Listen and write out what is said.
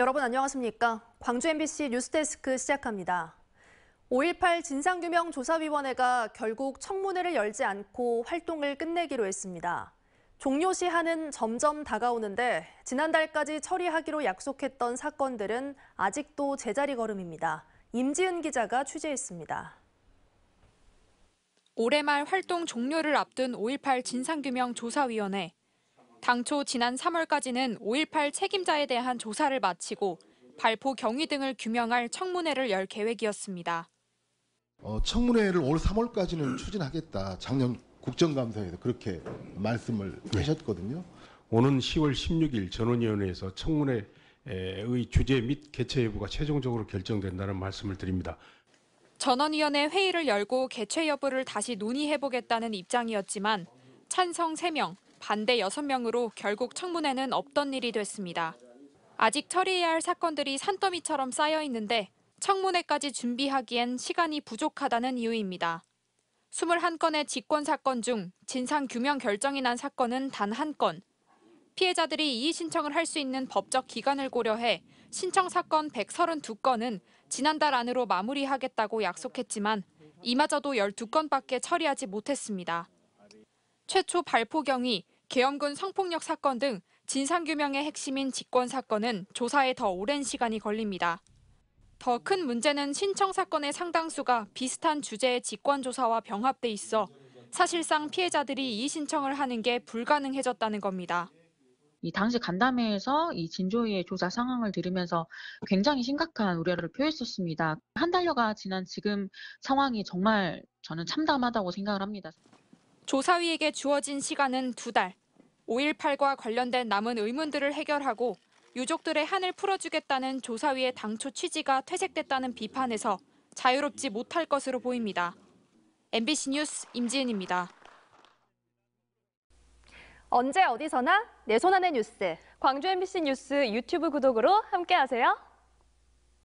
여러분 안녕하십니까? 광주 MBC 뉴스데스크 시작합니다. 5.18 진상규명 조사위원회가 결국 청문회를 열지 않고 활동을 끝내기로 했습니다. 종료 시한은 점점 다가오는데 지난달까지 처리하기로 약속했던 사건들은 아직도 제자리 걸음입니다. 임지은 기자가 취재했습니다. 올해 말 활동 종료를 앞둔 5.18 진상규명 조사위원회. 당초 지난 3월까지는 5.18 책임자에 대한 조사를 마치고 발포 경위 등을 규명할 청문회를 열 계획이었습니다. 어, 청문회를 올 3월까지는 추진하겠다. 작년 국정감사에서 그렇게 말씀을 하셨거든요. 오는 10월 16일 전원위원회에서 청문회의 주제 및 개최 여부가 최종적으로 결정된다는 말씀을 드립니다. 전원위원회 회의를 열고 개최 여부를 다시 논의해보겠다는 입장이었지만 찬성 3명, 반대 6명으로 결국 청문회는 없던 일이 됐습니다. 아직 처리해야 할 사건들이 산더미처럼 쌓여 있는데 청문회까지 준비하기엔 시간이 부족하다는 이유입니다. 21건의 직권 사건 중 진상 규명 결정이 난 사건은 단 한 건. 피해자들이 이의 신청을 할 수 있는 법적 기간을 고려해 신청 사건 132건은 지난달 안으로 마무리하겠다고 약속했지만 이마저도 12건밖에 처리하지 못했습니다. 최초 발포 경위, 계엄군 성폭력 사건 등 진상규명의 핵심인 직권 사건은 조사에 더 오랜 시간이 걸립니다. 더 큰 문제는 신청 사건의 상당수가 비슷한 주제의 직권 조사와 병합돼 있어 사실상 피해자들이 이의 신청을 하는 게 불가능해졌다는 겁니다. 이 당시 간담회에서 이 진조위의 조사 상황을 들으면서 굉장히 심각한 우려를 표했었습니다. 한 달여가 지난 지금 상황이 정말 저는 참담하다고 생각을 합니다. 조사위에게 주어진 시간은 두 달. 5.18과 관련된 남은 의문들을 해결하고 유족들의 한을 풀어주겠다는 조사위의 당초 취지가 퇴색됐다는 비판에서 자유롭지 못할 것으로 보입니다. MBC 뉴스 임지은입니다. 언제 어디서나 내 손 안의 뉴스. 광주 MBC 뉴스 유튜브 구독으로 함께하세요.